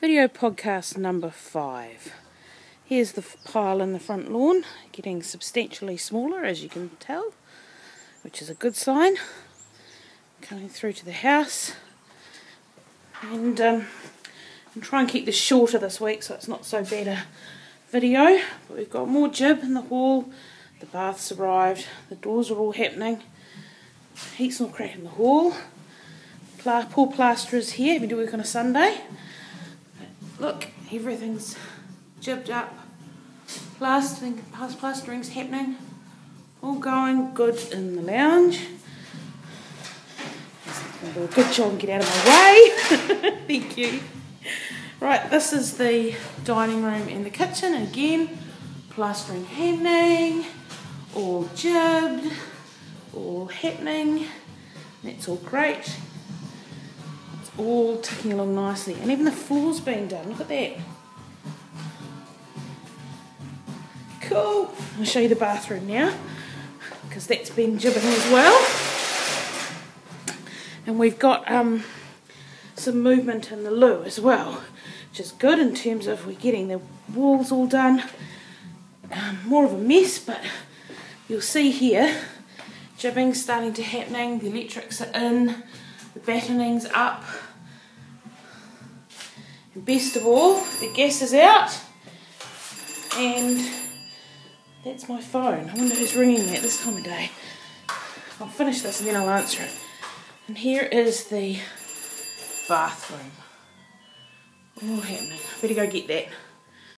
Video podcast number five. Here's the pile in the front lawn, getting substantially smaller as you can tell, which is a good sign. Coming through to the house, and um, I'm keep this shorter this week so it's not so bad a video. But we've got more jib in the hall, the bath's arrived, the doors are all happening, heat's not cracking the hall. Pla poor plasterers here, having to work on a Sunday. Look, everything's jibbed up. Plastering, plastering's happening. All going good in the lounge. do a good job and get out of my way. Thank you. Right, this is the dining room and the kitchen. Again, plastering happening. All jibbed. All happening. That's all great all ticking along nicely. And even the floor's being done. Look at that. Cool. I'll show you the bathroom now because that's been jibbing as well. And we've got um, some movement in the loo as well, which is good in terms of we're getting the walls all done. Um, more of a mess, but you'll see here, jibbing's starting to happening, the electrics are in, the battening's up, and best of all, the gas is out. And that's my phone. I wonder who's ringing me at this time of day. I'll finish this and then I'll answer it. And here is the bathroom. All happening. Better go get that.